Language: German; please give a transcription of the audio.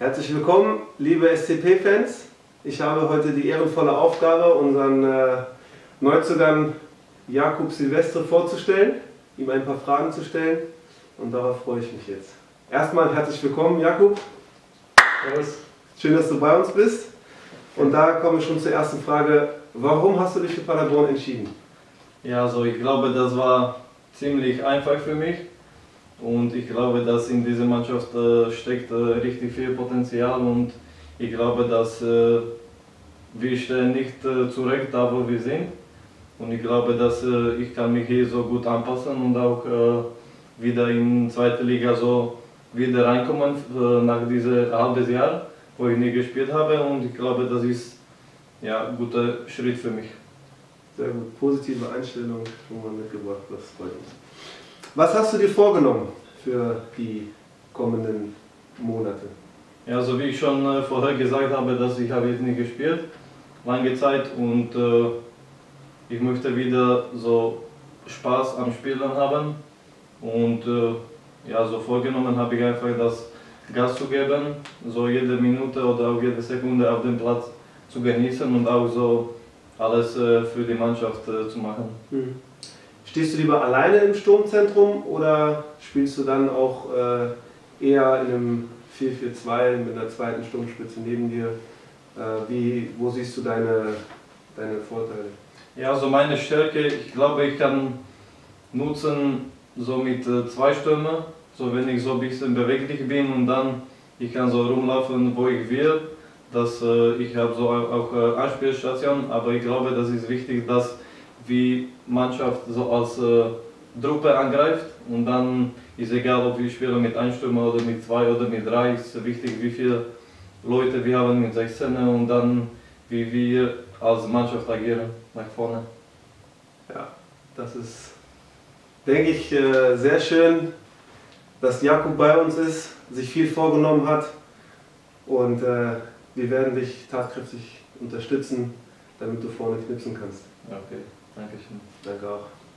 Herzlich willkommen, liebe SCP-Fans. Ich habe heute die ehrenvolle Aufgabe, unseren äh, Neuzugang Jakub Silvestre vorzustellen, ihm ein paar Fragen zu stellen und darauf freue ich mich jetzt. Erstmal herzlich willkommen, Jakub. Servus. Schön, dass du bei uns bist. Und da komme ich schon zur ersten Frage. Warum hast du dich für Paderborn entschieden? Ja, also ich glaube, das war ziemlich einfach für mich. Und ich glaube, dass in dieser Mannschaft äh, steckt äh, richtig viel Potenzial und ich glaube, dass äh, wir stehen nicht äh, zurecht da, wo wir sind. Und ich glaube, dass äh, ich kann mich hier so gut anpassen und auch äh, wieder in zweite Liga so wieder reinkommen äh, nach diesem halben Jahr, wo ich nie gespielt habe. Und ich glaube, das ist ja ein guter Schritt für mich. Sehr gut, positive Einstellung schon mal mitgebracht, das freut uns. Was hast du dir vorgenommen für die kommenden Monate? Ja, so wie ich schon äh, vorher gesagt habe, dass ich habe jetzt nicht gespielt, lange Zeit und äh, ich möchte wieder so Spaß am Spielen haben und äh, ja, so vorgenommen habe ich einfach das Gas zu geben, so jede Minute oder auch jede Sekunde auf dem Platz zu genießen und auch so alles äh, für die Mannschaft äh, zu machen. Hm. Stehst du lieber alleine im Sturmzentrum oder spielst du dann auch äh, eher in einem 4-4-2 mit einer zweiten Sturmspitze neben dir? Äh, wie, wo siehst du deine, deine Vorteile? Ja, so meine Stärke, ich glaube, ich kann nutzen so mit äh, zwei Stürmen, so wenn ich so ein bisschen beweglich bin und dann ich kann so rumlaufen, wo ich will. Dass, äh, ich habe so auch, auch äh, Anspielstation, aber ich glaube, das ist wichtig, dass wie Mannschaft so als äh, Truppe angreift und dann ist egal, ob wir spielen mit einem Stürmer oder mit zwei oder mit drei, ist wichtig, wie viele Leute wir haben mit 16 und dann wie wir als Mannschaft agieren nach vorne. Ja, das ist, denke ich, äh, sehr schön, dass Jakub bei uns ist, sich viel vorgenommen hat und äh, wir werden dich tatkräftig unterstützen, damit du vorne knipsen kannst. Okay, danke schön. Danke auch.